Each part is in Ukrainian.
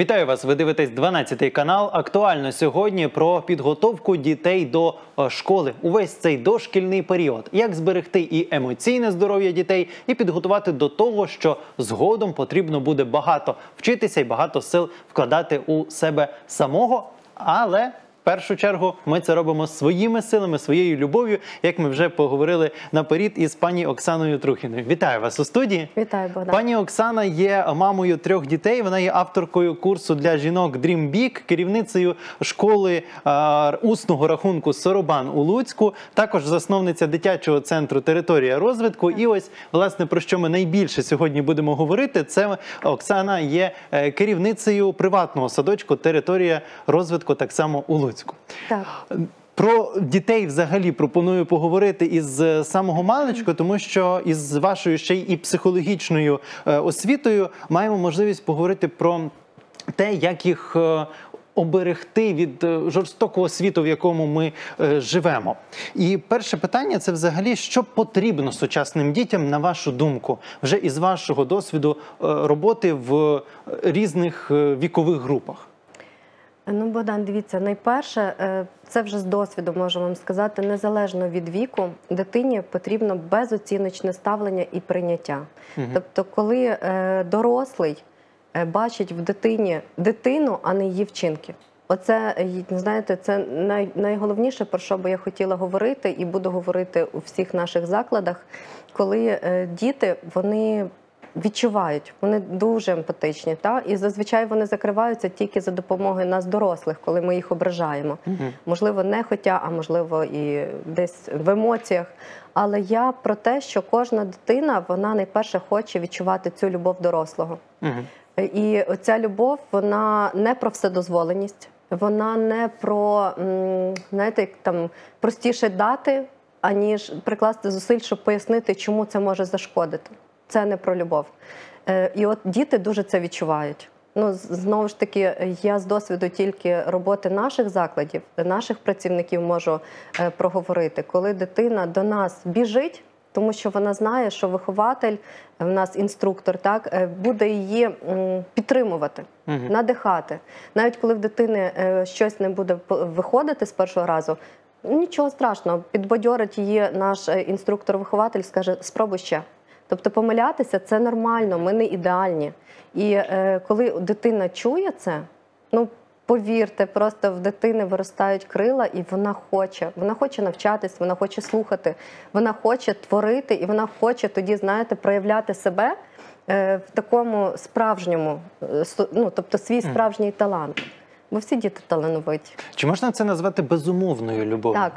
Вітаю вас! Ви дивитесь 12 канал. Актуально сьогодні про підготовку дітей до е, школи. Увесь цей дошкільний період. Як зберегти і емоційне здоров'я дітей, і підготувати до того, що згодом потрібно буде багато вчитися і багато сил вкладати у себе самого. Але в першу чергу ми це робимо своїми силами, своєю любов'ю, як ми вже поговорили наперед із пані Оксаною Трухіною. Вітаю вас у студії. Вітаю, Богдан. Пані Оксана є мамою трьох дітей. Вона є авторкою курсу для жінок Dream Big, керівницею школи е, усного рахунку Соробан у Луцьку. Також засновниця дитячого центру Територія розвитку. І ось власне про що ми найбільше сьогодні будемо говорити. Це Оксана є е, керівницею приватного садочку Територія розвитку так само у Луцьку. Так. Про дітей взагалі пропоную поговорити із е, самого маличку, тому що із вашою ще й і психологічною е, освітою маємо можливість поговорити про те, як їх. е, Оберегти від жорстокого світу, в якому ми живемо, і перше питання це взагалі, що потрібно сучасним дітям, на вашу думку, вже із вашого досвіду роботи в різних вікових групах. Ну, Богдан, дивіться, найперше, е, це вже з досвіду можу вам сказати, незалежно від віку, дитині потрібно безоціночне ставлення і прийняття. Тобто, коли е, дорослий е, бачить в дитині дитину, а не її вчинки. Оце знаєте, це най, найголовніше, про що би я хотіла говорити, і буду говорити у всіх наших закладах, коли діти вони відчувають, вони дуже емпатичні, та і зазвичай вони закриваються тільки за допомогою нас, дорослих, коли ми їх ображаємо. Можливо, не хотя, а можливо, і десь в емоціях. Але я про те, що кожна дитина вона найперше хоче відчувати цю любов дорослого. Мгм. І ця любов, вона не про вседозволеність, вона не про знаєте, там простіше дати, аніж прикласти зусиль, щоб пояснити, чому це може зашкодити. Це не про любов. Е, І от діти дуже це відчувають. Ну, знову ж таки, я з досвіду тільки роботи наших закладів, наших працівників можу е, проговорити, коли дитина до нас біжить, тому що вона знає, що вихователь, в нас інструктор, так е, буде її підтримувати, надихати. Навіть коли в дитини е, щось не буде виходити з першого разу. Нічого страшного, підбадьорить її наш е, інструктор-вихователь, скаже: спробуй ще. Тобто помилятися це нормально, ми не ідеальні. І е, коли дитина чує це, ну повірте, просто в дитини виростають крила, і вона хоче. Вона хоче навчатись, вона хоче слухати, вона хоче творити, і вона хоче тоді, знаєте, проявляти себе е, в такому справжньому, е, ну тобто свій справжній талант. Бо всі діти талановиті. Чи можна це назвати безумовною любов'ю? Так,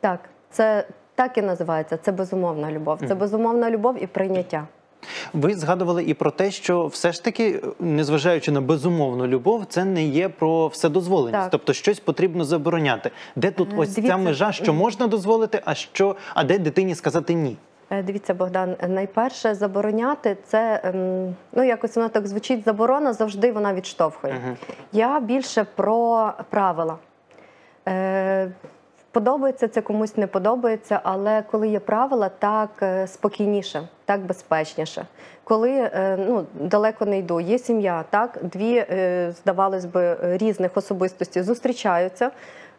так. Це так і називається. Це безумовна любов. Це безумовна любов і прийняття. Ви згадували і про те, що все ж таки, незважаючи на безумовну любов, це не є про вседозволеність. Так. Тобто щось потрібно забороняти. Де тут Е, ось ця межа, що можна дозволити, а що, а де дитині сказати ні? Е, Дивіться, Богдан, е, найперше забороняти це ем, ну якось воно так звучить. Заборона завжди вона відштовхує. Я більше про правила. Подобається це комусь не подобається, але коли є правила, так е, спокійніше, так безпечніше. Коли е, ну, далеко не йду, є сім'я, так дві, е, здавалось би, різних особистостей зустрічаються,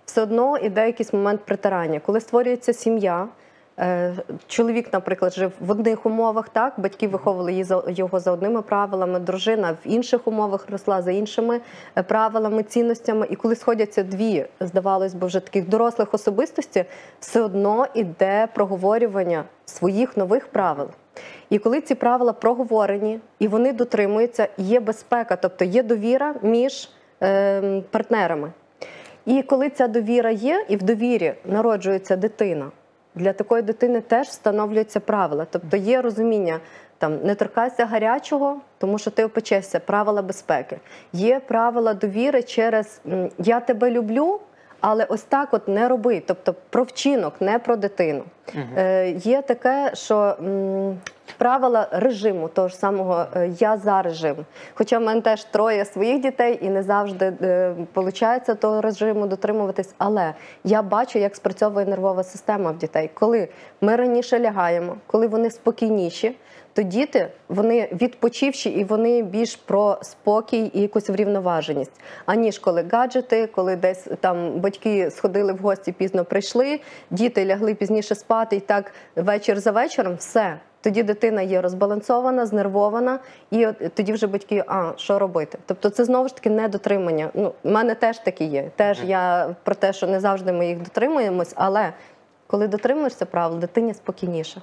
все одно іде якийсь момент притирання. Коли створюється сім'я, Чоловік, наприклад, жив в одних умовах, так батьки виховували її за- його за одними правилами, дружина в інших умовах росла за іншими е, правилами, цінностями. І коли сходяться дві, здавалось би, вже таких дорослих особистостей, все одно іде проговорювання своїх нових правил. І коли ці правила проговорені і вони дотримуються, є безпека, тобто є довіра між ем, партнерами. І коли ця довіра є, і в довірі народжується дитина, для такої дитини теж встановлюються правила. Тобто є розуміння, там не торкайся гарячого, тому що ти опечешся, правила безпеки. Є правила довіри через я тебе люблю. Але ось так от не роби, тобто про вчинок, не про дитину. Е, є таке, що м, правила режиму, того ж самого е, я за режим. Хоча в мене теж троє своїх дітей і не завжди е, того режиму дотримуватись. Але я бачу, як спрацьовує нервова система в дітей. Коли ми раніше лягаємо, коли вони спокійніші, то діти вони відпочивші і вони більш про спокій і якусь врівноваженість, аніж коли гаджети, коли десь там батьки сходили в гості, пізно прийшли, діти лягли пізніше спати, і так вечір за вечором, все. Тоді дитина є розбалансована, знервована, і от тоді вже батьки, а що робити? Тобто, це знову ж таки недотримання. Ну, в мене теж такі є. Теж я про те, що не завжди ми їх дотримуємось, але коли дотримуєшся правил, дитині спокійніше.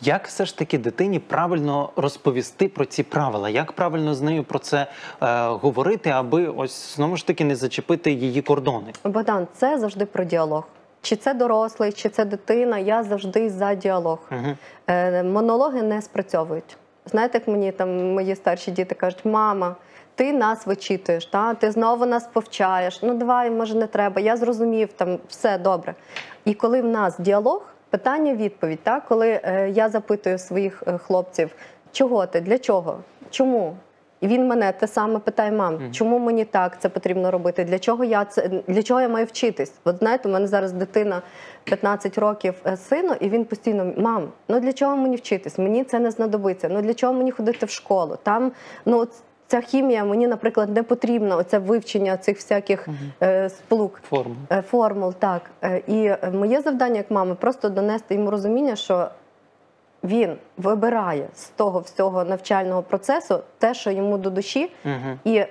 Як все ж таки дитині правильно розповісти про ці правила? Як правильно з нею про це е, говорити, аби ось знову ж таки не зачепити її кордони? Богдан, це завжди про діалог. Чи це дорослий, чи це дитина, я завжди за діалог. Угу. Е, монологи не спрацьовують. Знаєте, як мені там мої старші діти кажуть, мама, ти нас вичитуєш, та? ти знову нас повчаєш. Ну давай, може, не треба. Я зрозумів, там все добре. І коли в нас діалог, питання відповідь, та? коли е, я запитую своїх е, хлопців, чого ти, для чого? Чому? І він мене те саме питає: мам, чому мені так це потрібно робити? Для чого я це для чого я маю вчитись? От знаєте, у мене зараз дитина 15 років е, сину, і він постійно мам, ну для чого мені вчитись? Мені це не знадобиться. Ну для чого мені ходити в школу? Там ну ця хімія мені, наприклад, не потрібна. Оце вивчення цих всяких е, сполук. Форму. Е, Формул, так. Е, І моє завдання як мами просто донести йому розуміння, що він вибирає з того всього навчального процесу те, що йому до душі, Угу. і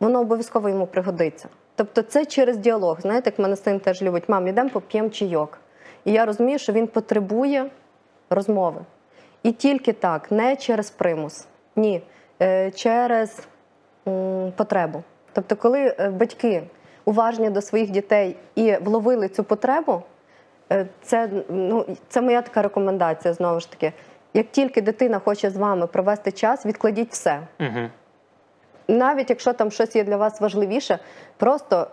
воно обов'язково йому пригодиться. Тобто, це через діалог. Знаєте, як мене син теж любить, мам, ідемо поп'ємо чайок. І я розумію, що він потребує розмови. І тільки так, не через примус, ні, через потребу. Тобто, коли е, батьки уважні до своїх дітей і вловили цю потребу, е, це, ну, це моя така рекомендація знову ж таки. Як тільки дитина хоче з вами провести час, відкладіть все. Угу. Навіть якщо там щось є для вас важливіше, просто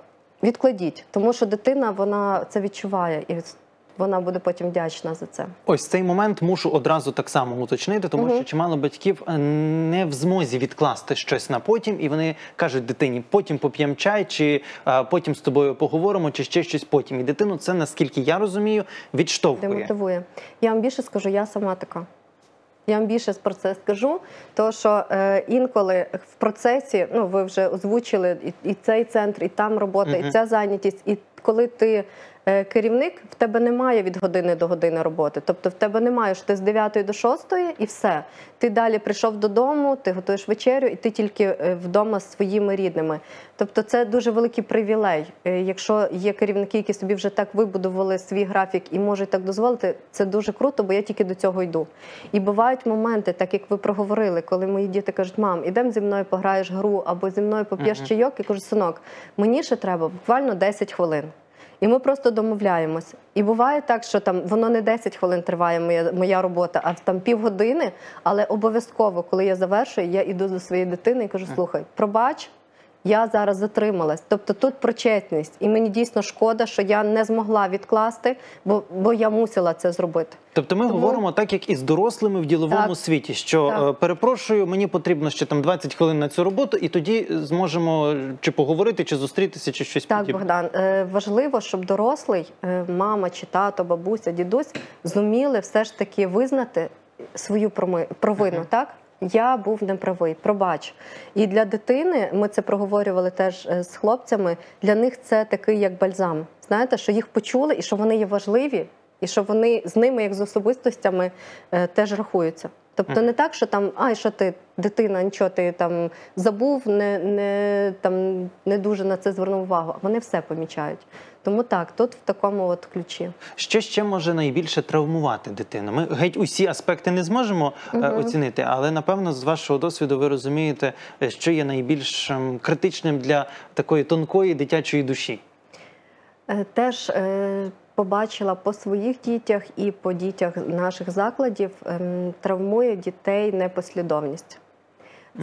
відкладіть, тому що дитина вона це відчуває і вона буде потім вдячна за це. Ось цей момент мушу одразу так само уточнити, тому Мгм. що чимало батьків е, не в змозі відкласти щось на потім, і вони кажуть дитині, потім поп'ємо чай, чи е, потім з тобою поговоримо, чи ще щось потім. І дитину це, наскільки я розумію, відштовхує. Демотивує. Я вам більше скажу, я сама така. Я вам більше про це скажу, тому що е, інколи в процесі, ну ви вже озвучили і, і цей центр, і там робота, Мгм. і ця зайнятість. І коли ти керівник, в тебе немає від години до години роботи. Тобто в тебе немає, що ти з 9 до 6 і все. Ти далі прийшов додому, ти готуєш вечерю, і ти тільки е, вдома з своїми рідними. Тобто це дуже великий привілей. Е, Якщо є керівники, які собі вже так вибудували свій графік і можуть так дозволити, це дуже круто, бо я тільки до цього йду. І бувають моменти, так як ви проговорили, коли мої діти кажуть, мам, ідемо зі мною пограєш гру або зі мною поп'єш чайок. Я кажу, синок, мені ще треба буквально 10 хвилин. І ми просто домовляємось. І буває так, що там воно не 10 хвилин триває моя, моя робота, а там півгодини. Але обов'язково, коли я завершую, я йду до своєї дитини і кажу: слухай, пробач, я зараз затрималась. Тобто тут про чесність. І мені дійсно шкода, що я не змогла відкласти, бо, бо я мусила це зробити. Тобто ми Тому- говоримо так, як і з дорослими в діловому Так. світі, що Так. е, перепрошую, мені потрібно ще там 20 хвилин на цю роботу, і тоді зможемо е, чи поговорити, чи зустрітися, чи щось Так, подібне. Богдан, е, важливо, щоб дорослий, мама чи тато, бабуся, дідусь зуміли все ж таки визнати свою провину. Так я був неправий, пробач. І для дитини ми це проговорювали теж е, з хлопцями. Для них це такий як бальзам. Знаєте, що їх почули і що вони є важливі, і що вони з ними, як з особистостями, е, теж рахуються. Тобто не так, що там, ай, що ти, дитина, нічого ти там забув, не, не, там, не дуже на це звернув увагу. Вони все помічають. Тому так, тут в такому от ключі. Що ще може найбільше травмувати дитину? Ми геть усі аспекти не зможемо Мгм. оцінити, але напевно з вашого досвіду ви розумієте, е, що є найбільш критичним для такої тонкої дитячої душі. Е, Теж побачила по своїх дітях і по дітях наших закладів ем, травмує дітей непослідовність.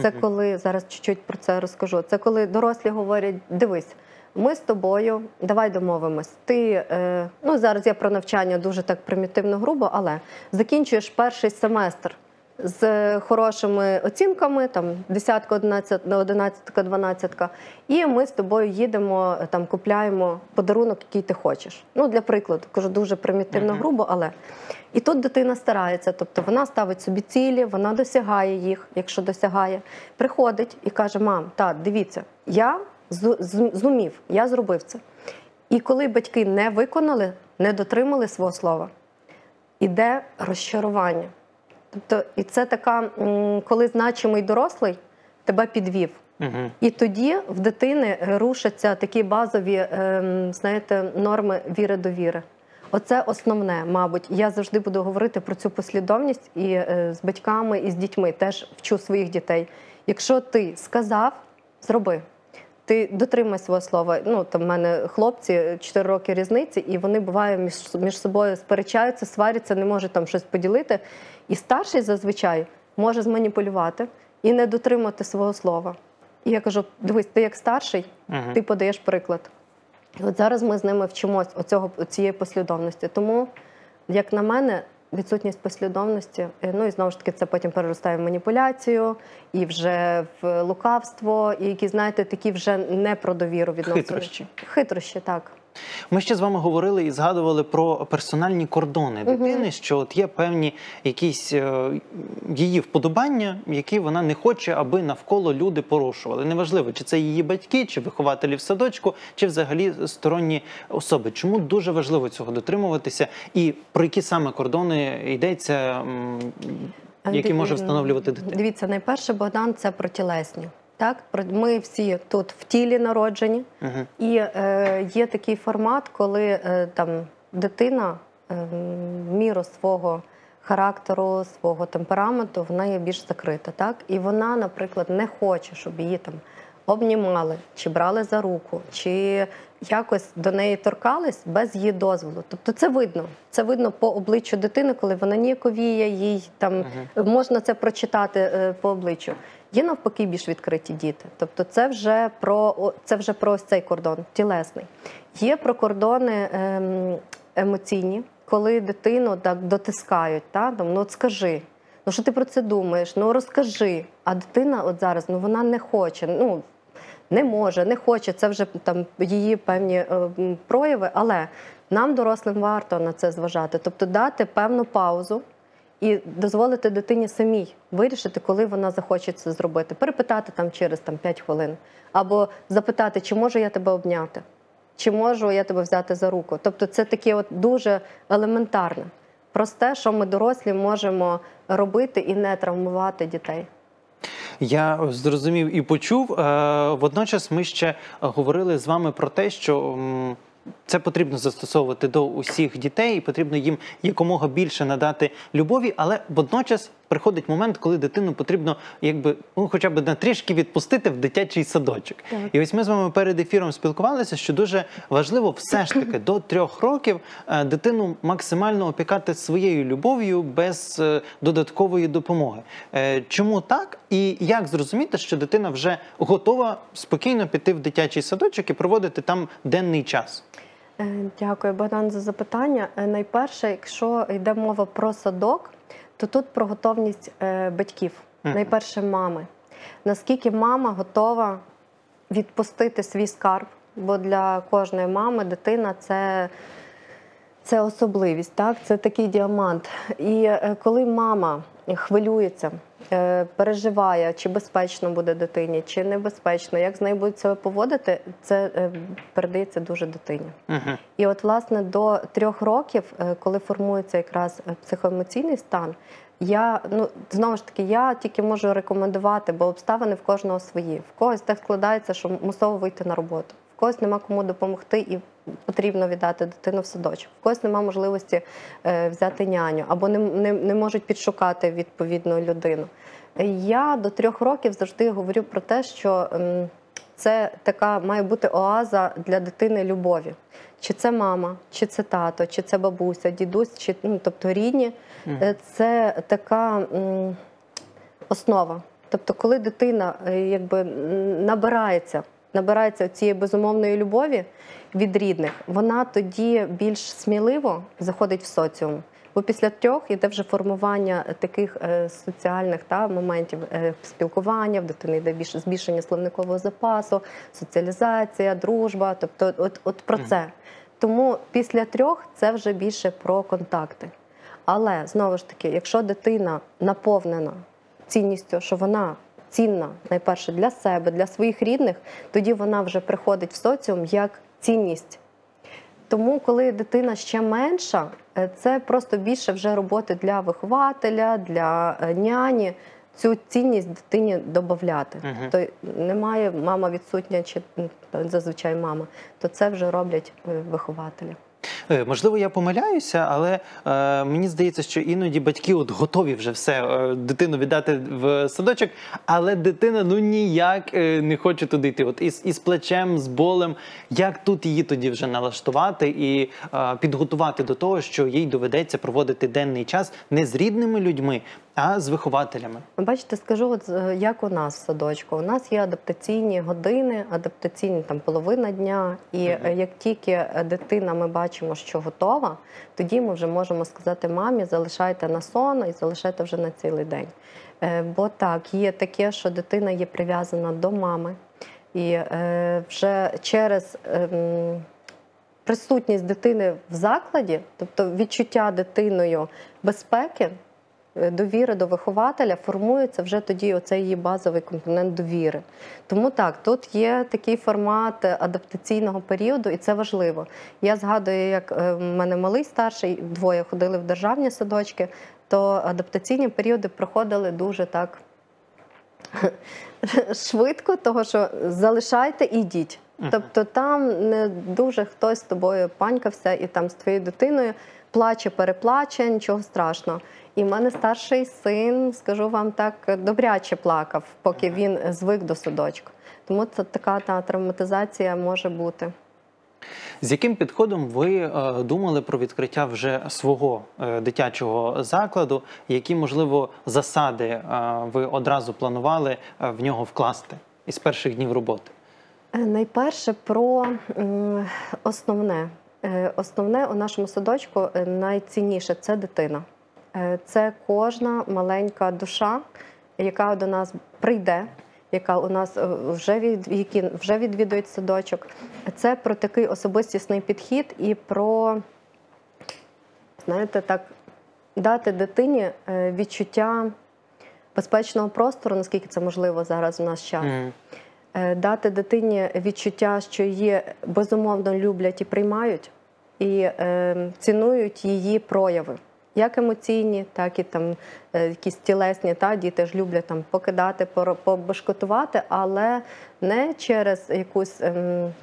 Це коли зараз чуть-чуть про це розкажу. Це коли дорослі говорять: дивись, ми з тобою, давай домовимось. Ти е, ну зараз я про навчання дуже так примітивно грубо, але закінчуєш перший семестр з хорошими оцінками, там десятка, одинадцятка, одинадцятка, дванадцятка, і ми з тобою їдемо, там купляємо подарунок, який ти хочеш. Ну, для прикладу, кажу дуже примітивно, грубо, але і тут дитина старається, тобто вона ставить собі цілі, вона досягає їх, якщо досягає, приходить і каже: Мам, так, дивіться, я зумів, я зробив це. І коли батьки не виконали, не дотримали свого слова, іде розчарування. Тобто, і це така, коли значимий дорослий тебе підвів. Угу. І тоді в дитини рушаться такі базові, ем, знаєте, норми віри до віри. Оце основне, мабуть. Я завжди буду говорити про цю послідовність і е, з батьками, і з дітьми теж вчу своїх дітей. Якщо ти сказав, зроби. Ти дотримай свого слова. Ну там в мене хлопці 4 роки різниці, і вони бувають між, між собою сперечаються, сваряться, не можуть там щось поділити. І старший зазвичай може зманіпулювати і не дотримати свого слова. І я кажу: дивись, ти як старший, Мгм. ти подаєш приклад. І от зараз ми з ними вчимось оцього, цієї послідовності. Тому, як на мене, відсутність послідовності, е, ну і знову ж таки, це потім переростає в маніпуляцію, і вже в лукавство, і які, знаєте, такі вже не про довіру відносини. Хитрощі. Хитрощі, так. Ми ще з вами говорили і згадували про персональні кордони дитини, що от є певні якісь е, її вподобання, які вона не хоче, аби навколо люди порушували. Неважливо, чи це її батьки, чи вихователі в садочку, чи взагалі сторонні особи. Чому дуже важливо цього дотримуватися, і про які саме кордони йдеться, які може встановлювати дитина? Дивіться, найперше Богдан це про тілесні. Так, ми всі тут в тілі народжені, Мгм. і е, є такий формат, коли е, там дитина е, міру свого характеру, свого темпераменту, вона є більш закрита. Так? І вона, наприклад, не хоче, щоб її там обнімали, чи брали за руку, чи якось до неї торкались без її дозволу. Тобто це видно. Це видно по обличчю дитини, коли вона ніяковіє, їй там можна це прочитати е, по обличчю. Є навпаки більш відкриті діти. Тобто, це вже про це вже про ось цей кордон, тілесний. Є про кордони ем, емоційні, коли дитину так дотискають. Та? Там, ну от скажи, ну що ти про це думаєш? Ну розкажи. А дитина, от зараз, ну вона не хоче. Ну не може, не хоче. Це вже там її певні е, прояви, але нам, дорослим, варто на це зважати. Тобто дати певну паузу і дозволити дитині самій вирішити, коли вона захоче це зробити. Перепитати там через там, 5 хвилин. Або запитати, чи можу я тебе обняти, чи можу я тебе взяти за руку. Тобто це таке от дуже елементарне, просте, що ми дорослі можемо робити і не травмувати дітей. Я зрозумів і почув. Е, Водночас ми ще говорили з вами про те, що це потрібно застосовувати до усіх дітей, і потрібно їм якомога більше надати любові, але водночас приходить момент, коли дитину потрібно, якби ну, хоча б на трішки відпустити в дитячий садочок. Так. І ось ми з вами перед ефіром спілкувалися, що дуже важливо все ж таки до трьох років е, дитину максимально опікати своєю любов'ю без е, додаткової допомоги. Е, Чому так? І як зрозуміти, що дитина вже готова спокійно піти в дитячий садочок і проводити там денний час? Дякую, Богдан, за запитання. Найперше, якщо йде мова про садок, то тут про готовність е, батьків, -hmm. найперше мами. Наскільки мама готова відпустити свій скарб, бо для кожної мами дитина це. Це особливість, так це такий діамант. І е, коли мама хвилюється, переживає, чи безпечно буде дитині, чи небезпечно, як з нею будуть себе поводити, це е, передається дуже дитині. Угу. І от, власне, до трьох років, е, коли формується якраз е, психоемоційний стан, я ну знову ж таки, я тільки можу рекомендувати, бо обставини в кожного свої. В когось так складається, що мусово вийти на роботу, когось нема кому допомогти і потрібно віддати дитину в садочок, в когось нема можливості е, взяти няню або не, не, не можуть підшукати відповідну людину. Я до трьох років завжди говорю про те, що. ем, це така має бути оаза для дитини любові. Чи це мама, чи це тато, чи це бабуся, дідусь, чи ну, тобто рідні. Е, Це така основа. Тобто, коли дитина е, якби набирається, набирається цієї безумовної любові від рідних, вона тоді більш сміливо заходить в соціум. Бо після трьох іде вже формування таких е, соціальних та, моментів е, спілкування, в дитини йде більше збільшення словникового запасу, соціалізація, дружба. Тобто, от, от про це. Тому після трьох це вже більше про контакти. Але знову ж таки, якщо дитина наповнена цінністю, що вона цінна найперше для себе, для своїх рідних, тоді вона вже приходить в соціум як цінність. Тому, коли дитина ще менша, е, це просто більше вже роботи для вихователя, для е, няні. Цю цінність дитині додати. Мгм. То немає мама відсутня, чи зазвичай мама, то це вже роблять е, вихователі. Е, Можливо, я помиляюся, але е, мені здається, що іноді батьки от готові вже все е, дитину віддати в садочок, але дитина ну ніяк е, не хоче туди йти. От із, із плечем, з болем. Як тут її тоді вже налаштувати і е, підготувати до того, що їй доведеться проводити денний час не з рідними людьми, а з вихователями? Бачите, скажу, от е, як у нас в садочку. У нас є адаптаційні години, адаптаційні там половина дня. І е, як тільки дитина ми бачимо, що готова, тоді ми вже можемо сказати мамі, залишайте на сон і залишайте вже на цілий день. Е, Бо так, є таке, що дитина є прив'язана до мами, і е, вже через. ем, Присутність дитини в закладі, тобто відчуття дитиною безпеки, довіри до вихователя формується вже тоді оцей її базовий компонент довіри. Тому так, тут є такий формат е, адаптаційного періоду, і це важливо. Я згадую, як е, в мене малий старший, двоє ходили в державні садочки, то адаптаційні періоди проходили дуже так швидко, того що залишайте і йдіть. Тобто там не дуже хтось з тобою панькався і там з твоєю дитиною плаче, переплаче, нічого страшного. І в мене старший син, скажу вам так, добряче плакав, поки він звик до садочку. Тому це така та травматизація може бути. З яким підходом ви е, думали про відкриття вже свого е, дитячого закладу? Які можливо засади е, ви одразу планували в нього вкласти із перших днів роботи? Е, Найперше про основне. Е, Основне у нашому садочку е, найцінніше це дитина. Це кожна маленька душа, яка до нас прийде, яка у нас вже від які вже відвідують садочок. Це про такий особистісний підхід і про, знаєте, так, дати дитині відчуття безпечного простору, наскільки це можливо зараз у наш час. Е, дати дитині відчуття, що її безумовно люблять і приймають, і е, цінують її прояви, як емоційні, так і там е, якісь тілесні. Та діти ж люблять там покидати, побешкотувати, але не через якусь ем,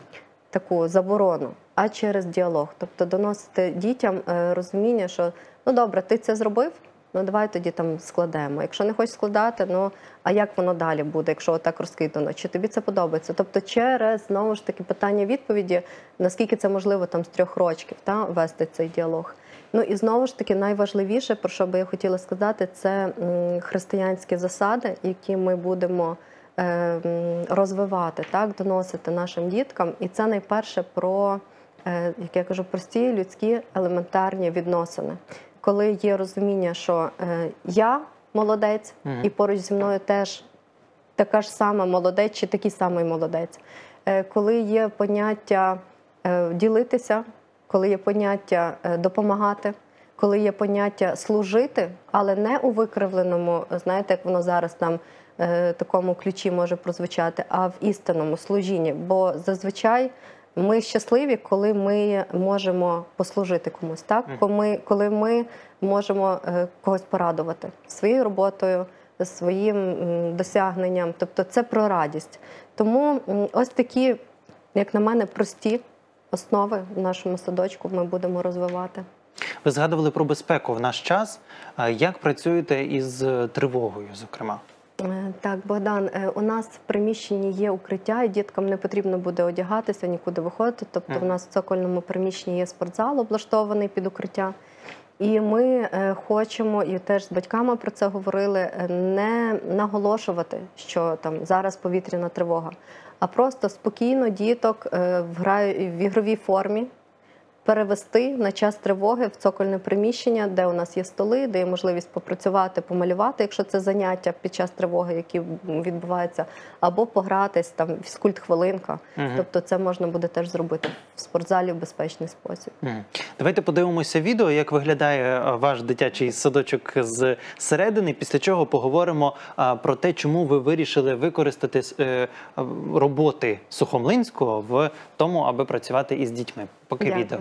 таку заборону, а через діалог. Тобто доносити дітям розуміння, що ну добре, ти це зробив. Ну, давай тоді там складемо. Якщо не хочеш складати, ну а як воно далі буде, якщо отак розкидано? Чи тобі це подобається? Тобто, через знову ж таки питання відповіді, наскільки це можливо там з трьох рочків та вести цей діалог. Ну і знову ж таки, найважливіше, про що би я хотіла сказати, це християнські засади, які ми будемо е, розвивати, так, доносити нашим діткам. І це найперше про, е, як я кажу, прості людські елементарні відносини коли є розуміння, що е, я молодець, і поруч зі мною теж така ж сама молодець чи такий самий молодець. Е, коли є поняття е, ділитися, коли є поняття е, допомагати, коли є поняття служити, але не у викривленому, знаєте, як воно зараз там такому ключі може прозвучати, а в істинному служінні. Бо зазвичай ми щасливі, коли ми можемо послужити комусь, так? Коли ми, коли ми можемо е, когось порадувати своєю роботою, своїм досягненням. Тобто це про радість. Тому ось такі, як на мене, прості основи в нашому садочку ми будемо розвивати. Ви згадували про безпеку в наш час. Як працюєте із е, тривогою, зокрема? Е, Так, Богдан, е, у нас в приміщенні є укриття, і діткам не потрібно буде одягатися, нікуди виходити. Тобто, в нас в цокольному приміщенні є спортзал, облаштований під укриття. І ми е, хочемо, і теж з батьками про це говорили, не наголошувати, що там зараз повітряна тривога, а просто спокійно діток в ігровій формі перевести на час тривоги в цокольне приміщення, де у нас є столи, де є можливість попрацювати, помалювати, якщо це заняття під час тривоги, які відбуваються, або погратись там фізкульт хвилинка. Мгм. Тобто, це можна буде теж зробити в спортзалі в безпечний спосіб. Мгм. Давайте подивимося відео, як виглядає е, ваш дитячий садочок з середини. Після чого поговоримо а, про те, чому ви вирішили використати е, роботи Сухомлинського в тому, аби працювати із дітьми. Поки Дякую. відео.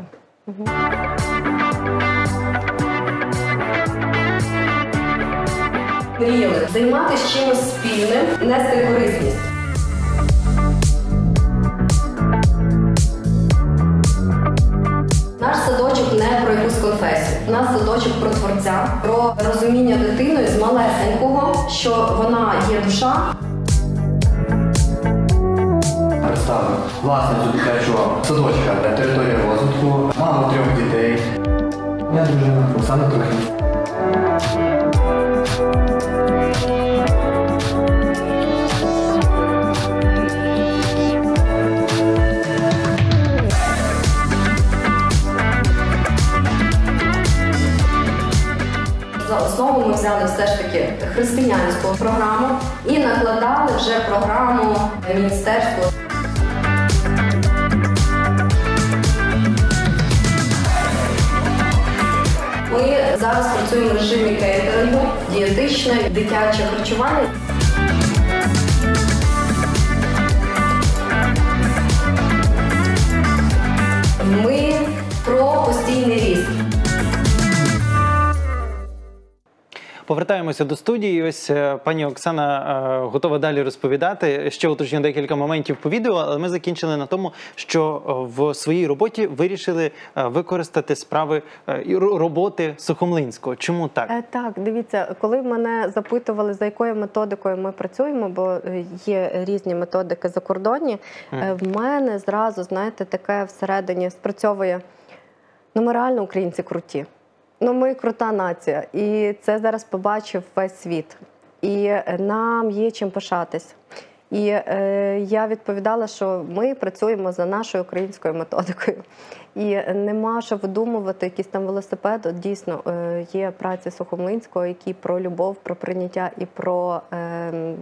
Мріяли займатися чимось спільним, нести корисність. Наш садочок не про якусь конфесію. У нас садочок про творця, про розуміння дитиною з малесенького, що вона є душа, Представлю власницю дитячого садочка та територія розвитку, маму трьох дітей. Я дружина Оксана Трохів. За основу взяли все ж таки християнську програму і накладали вже програму міністерства. Ми зараз працюємо в режимі кейтерингу, дієтичне, дитяче харчування. Ми про постійний ріст. Повертаємося до студії. Ось е, пані Оксана е, готова далі розповідати. Ще уточню декілька моментів по відео, але ми закінчили на тому, що е, в своїй роботі вирішили використати справи роботи Сухомлинського. Чому так? Так, дивіться, коли мене запитували, за якою методикою ми працюємо, бо є різні методики закордонні, е, в мене зразу, знаєте, таке всередині спрацьовує. Ну, ми реально українці круті. Ну, ми крута нація, і це зараз побачив весь світ. І нам є чим пишатись. І е, я відповідала, що ми працюємо за нашою українською методикою. І нема що видумувати якийсь там велосипед. От дійсно е, є праці Сухомлинського, які про любов, про прийняття і про е,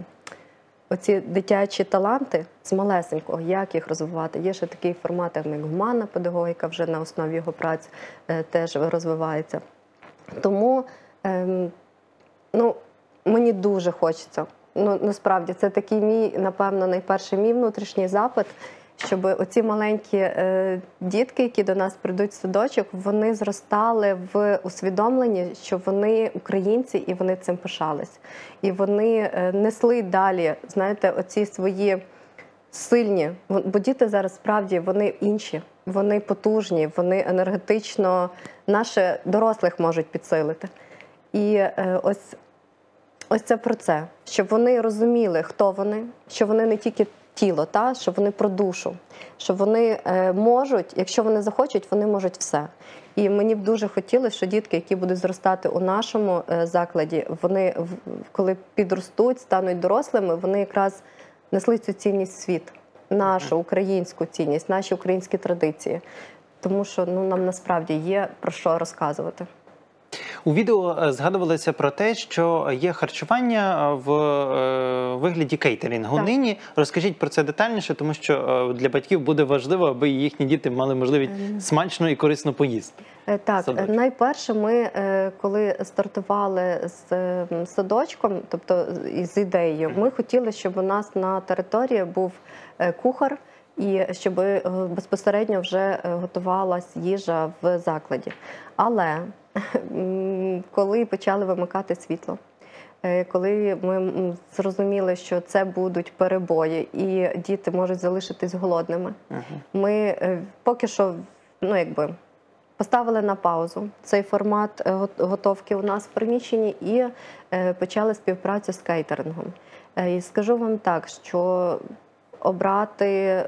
оці дитячі таланти з малесенького, як їх розвивати. Є ще такий формат, як гуманна педагогіка, вже на основі його праць е, теж розвивається. Тому ем, ну, мені дуже хочеться. Ну, насправді, це такий мій, напевно, найперший мій внутрішній запит, щоб оці маленькі е, дітки, які до нас прийдуть в садочок, вони зростали в усвідомленні, що вони українці і вони цим пишались. І вони е, несли далі, знаєте, оці свої сильні. Бо діти зараз справді вони інші, вони потужні, вони енергетично наші дорослих можуть підсилити. І е, ось ось це про це, щоб вони розуміли, хто вони, що вони не тільки тіло, та що вони про душу, що вони е, можуть, якщо вони захочуть, вони можуть все. І мені б дуже хотілося, що дітки, які будуть зростати у нашому е, закладі, вони в- коли підростуть, стануть дорослими, вони якраз несли цю цінність світ, нашу українську цінність, наші українські традиції. Тому що ну нам насправді є про що розказувати. У відео е, згадувалося про те, що є харчування е, в е, вигляді кейтерінгу. Так. Нині розкажіть про це детальніше, тому що для батьків буде важливо, аби їхні діти мали можливість смачно і корисно поїсти. Так, Садочок. найперше, ми коли стартували з садочком, тобто з- ідеєю, ми хотіли, щоб у нас на території був кухар. І щоб безпосередньо вже готувалась їжа в закладі. Але коли почали вимикати світло, е, коли ми зрозуміли, що це будуть перебої, і діти можуть залишитись голодними, ми е, поки що ну, якби, поставили на паузу. Цей формат е, готовки у нас в приміщенні і почали співпрацю з кейтерингом. І скажу вам так, що обрати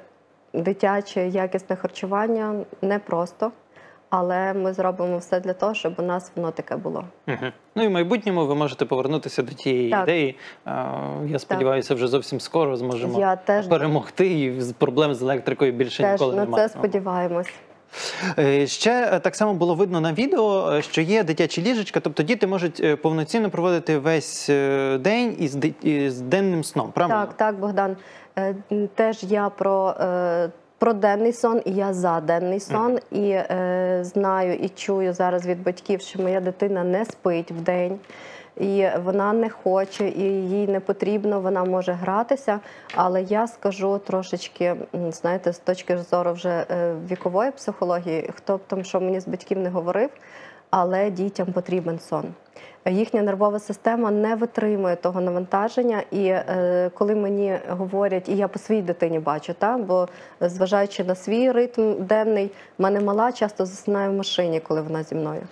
дитяче якісне харчування непросто, але ми зробимо все для того, щоб у нас воно таке було. Мгм. Ну і в майбутньому ви можете повернутися до тієї Так. ідеї. Я сподіваюся, вже зовсім скоро зможемо Я теж перемогти, і з- проблем з електрикою більше теж ніколи на немає. це сподіваємось. Е, Ще е, так само було видно на відео, е, що є дитячі ліжечка, тобто діти можуть повноцінно проводити весь день із, із денним сном. Правильно? Так, так, Богдан. Теж я про, про денний сон, і я за денний сон. І е, знаю і чую зараз від батьків, що моя дитина не спить в день. І вона не хоче, і їй не потрібно, вона може гратися. Але я скажу трошечки, знаєте, з точки зору вже е, вікової психології, хто б там що мені з батьків не говорив, але дітям потрібен сон. Їхня нервова система не витримує того навантаження, і е, коли мені говорять, і я по своїй дитині бачу, та бо зважаючи на свій ритм денний, в мене мала часто засинає в машині, коли вона зі мною.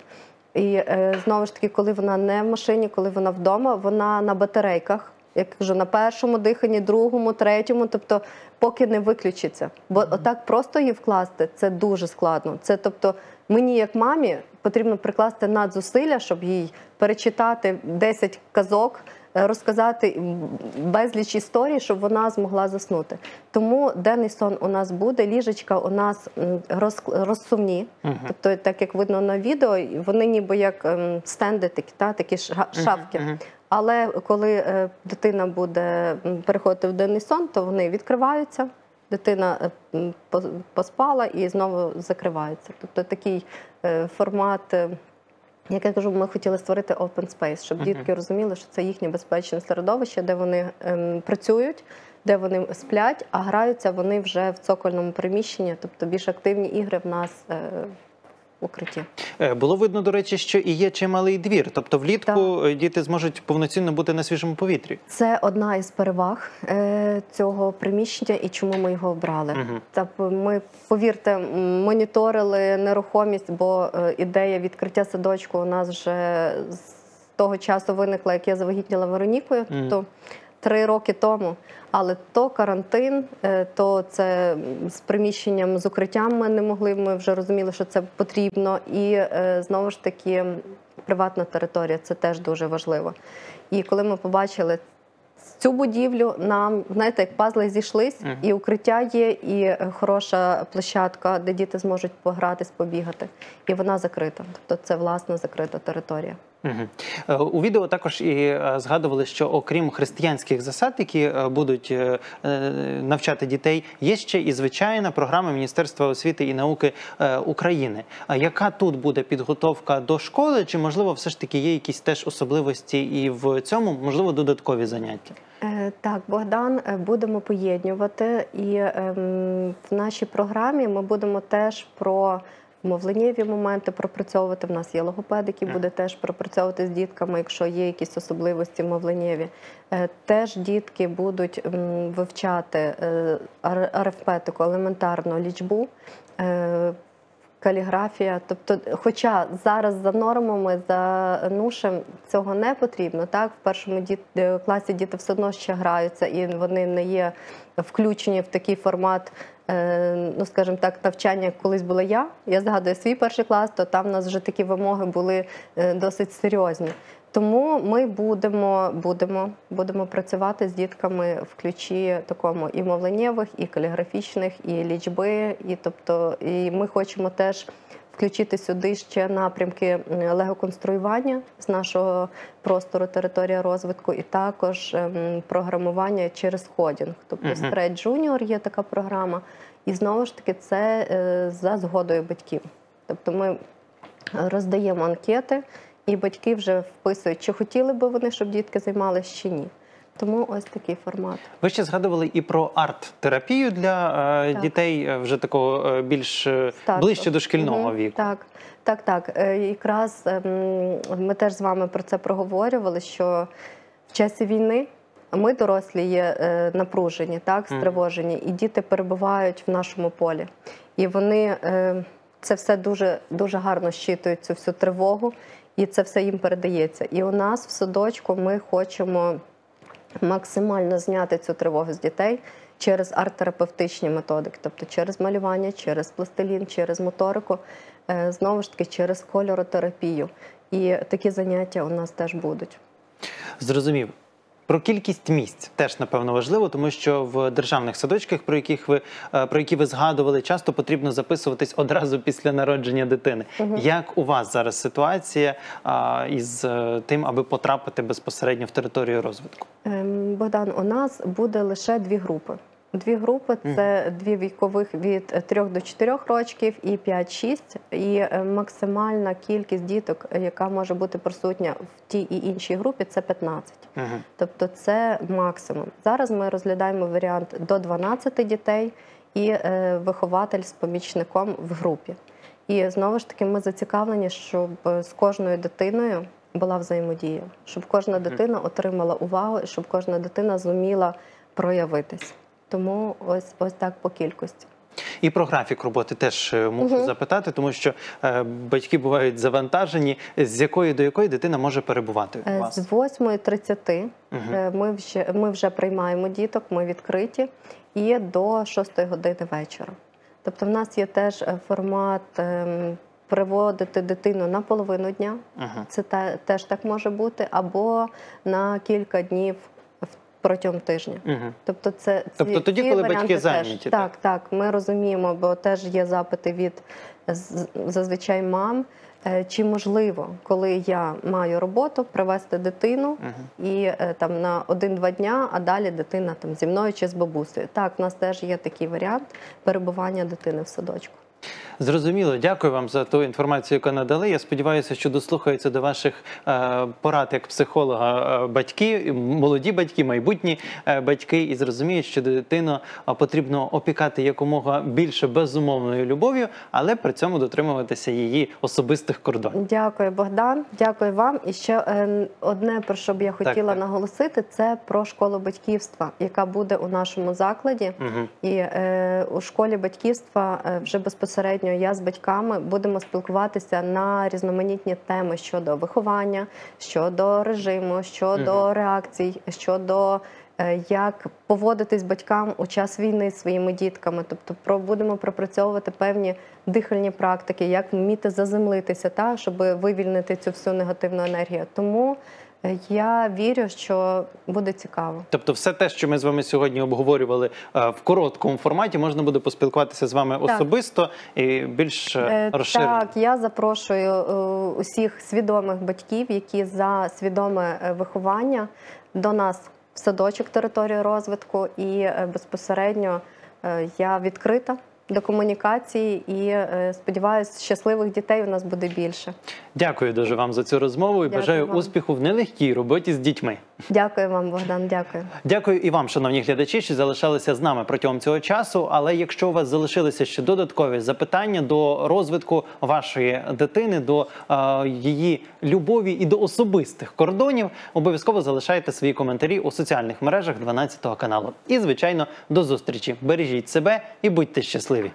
І е, знову ж таки, коли вона не в машині, коли вона вдома, вона на батарейках. Я кажу, на першому диханні, другому, третьому, тобто поки не виключиться. Бо отак просто її вкласти це дуже складно. Це тобто мені, як мамі, потрібно прикласти надзусилля, щоб їй перечитати 10 казок, е, розказати безліч історій, щоб вона змогла заснути. Тому денний сон у нас буде, ліжечка у нас роз, розсувні. Тобто, так як видно на відео, вони ніби як ем, стенди, такі, та, такі ша- шафки. мгм. Але коли е, дитина буде переходити в денний сон, то вони відкриваються. Дитина е, по- поспала і знову закривається. Тобто такий е, формат, е, як я кажу, ми хотіли створити open space, щоб дітки розуміли, що це їхнє безпечне середовище, де вони ем, працюють, де вони сплять, а граються вони вже в цокольному приміщенні, тобто більш активні ігри в нас е, укритті. Е, Було видно, до речі, що і є чималий двір. Тобто влітку е, діти зможуть повноцінно бути на свіжому повітрі. Це одна із переваг е, цього приміщення і чому ми його обрали. Мгм. Тобто ми, повірте, моніторили нерухомість, бо ідея відкриття садочку у нас вже з того часу виникла, як я завагітніла Веронікою, тобто три роки тому. Але то карантин, е, то це з приміщенням з укриттям ми не могли. Ми вже розуміли, що це потрібно. І е, знову ж таки приватна територія це теж дуже важливо. І коли ми побачили цю будівлю, нам знаєте, як пазли зійшлись, і укриття є, і е, хороша площадка, де діти зможуть погратись, побігати. І вона закрита. Тобто це власна закрита територія. Е, У відео також і е, згадували, що окрім християнських засад, які е, будуть навчати дітей, є ще і звичайна програма Міністерства освіти і науки України. Яка тут буде підготовка до школи? Чи можливо все ж таки є якісь теж особливості і в цьому можливо додаткові заняття? Так, Богдан, будемо поєднувати, і ем, в нашій програмі ми будемо теж про мовленнєві моменти пропрацьовувати. В нас є логопед, який буде теж пропрацьовувати з дітками, якщо є якісь особливості мовленнєві. Е, Теж дітки будуть вивчати е, арифметику, елементарну лічбу. е, Каліграфія, тобто, хоча зараз за нормами, за нушем цього не потрібно, так в першому діт... класі діти все одно ще граються, і вони не є включені в такий формат, ну скажімо так, навчання, колись була я. Я згадую свій перший клас, то там у нас вже такі вимоги були е, досить серйозні. Тому ми будемо, будемо, будемо працювати з дітками в ключі такому і мовленнєвих, і каліграфічних, і лічби. І тобто, і ми хочемо теж включити сюди ще напрямки лего-конструювання з нашого простору територія розвитку, і також ем, програмування через ходінг. Тобто Мгм. Stretch Junior є така програма, і знову ж таки це е, за згодою батьків. Тобто ми роздаємо анкети, і батьки вже вписують, чи хотіли би вони, щоб дітки займалися, чи ні. Тому ось такий формат. Ви ще згадували і про арт-терапію для е, Так. дітей е, вже такого е, більш е, ближче до шкільного Мгм, віку. Так, так, так. Якраз ем, ми теж з вами про це проговорювали, що в часі війни ми дорослі є напружені, так, стривожені, і діти перебувають в нашому полі. І вони це все дуже, дуже гарно щитують цю всю тривогу, і це все їм передається. І у нас в садочку ми хочемо максимально зняти цю тривогу з дітей через арт-терапевтичні методики, тобто через малювання, через пластилін, через моторику, е, знову ж таки через кольоротерапію. І такі заняття у нас теж будуть. Зрозумів. Про кількість місць теж напевно важливо, тому що в державних садочках, про яких ви е, про які ви згадували, часто потрібно записуватись одразу після народження дитини. Як у вас зараз ситуація а, із е, тим, аби потрапити безпосередньо в територію розвитку? Ем, Богдан, у нас буде лише дві групи. Дві групи це дві вікових від 3 до 4 років і 5-6. І е, максимальна кількість діток, яка може бути присутня в тій і іншій групі, це 15. Угу. Тобто це максимум. Зараз ми розглядаємо варіант до 12 дітей і е, вихователь з помічником в групі. І знову ж таки, ми зацікавлені, щоб з кожною дитиною була взаємодія, щоб кожна дитина отримала увагу і щоб кожна дитина зуміла проявитись. Тому ось ось так по кількості. І про графік роботи теж е, мушу запитати, тому що е, батьки бувають завантажені, з якої до якої дитина може перебувати у Е, вас. З 8.30 е, ми вже, ми вже приймаємо діток, ми відкриті, і до 6 години вечора. Тобто, в нас є теж е, формат ем, приводити дитину на половину дня. Мгм. Це те- теж так може бути, або на кілька днів протягом тижня. Мгм. Тобто, це Тобто тоді, коли батьки теж. зайняті, Так, так, ми розуміємо, бо теж є запити від зазвичай мам. е, Чи можливо, коли я маю роботу, привезти дитину і е, там на один-два дня, а далі дитина там зі мною чи з бабусею. Так, в нас теж є такий варіант перебування дитини в садочку. Зрозуміло, дякую вам за ту інформацію, яку надали. Я сподіваюся, що дослухаються до ваших е, порад як психолога е, батьки, молоді батьки, майбутні е, батьки, і зрозуміють, що дитину потрібно опікати якомога більше безумовною любов'ю, але при цьому дотримуватися її особистих кордонів. Дякую, Богдан. Дякую вам. І ще одне, про що б я хотіла так. наголосити, це про школу батьківства, яка буде у нашому закладі. І е, у школі батьківства вже безпосередньо я з батьками будемо спілкуватися на різноманітні теми щодо виховання, щодо режиму, щодо реакцій, щодо е, як поводитись батькам у час війни зі своїми дітками. Тобто, про будемо пропрацьовувати певні дихальні практики, як вміти заземлитися, та щоб вивільнити цю всю негативну енергію. Тому я вірю, що буде цікаво. Тобто, все те, що ми з вами сьогодні обговорювали е, в короткому форматі, можна буде поспілкуватися з вами Так. особисто і більш е, Е, розширено. Так, я запрошую усіх свідомих батьків, які за свідоме виховання до нас в садочок території розвитку, і безпосередньо я відкрита до комунікації і е, сподіваюся, щасливих дітей у нас буде більше. Дякую дуже вам за цю розмову і Дякую бажаю вам. успіху в нелегкій роботі з дітьми. Дякую вам, Богдан. Дякую. Дякую і вам, шановні глядачі, що залишалися з нами протягом цього часу. Але якщо у вас залишилися ще додаткові запитання до розвитку вашої дитини, до е, її любові і до особистих кордонів, обов'язково залишайте свої коментарі у соціальних мережах 12 каналу. І звичайно, до зустрічі. Бережіть себе і будьте щасливі.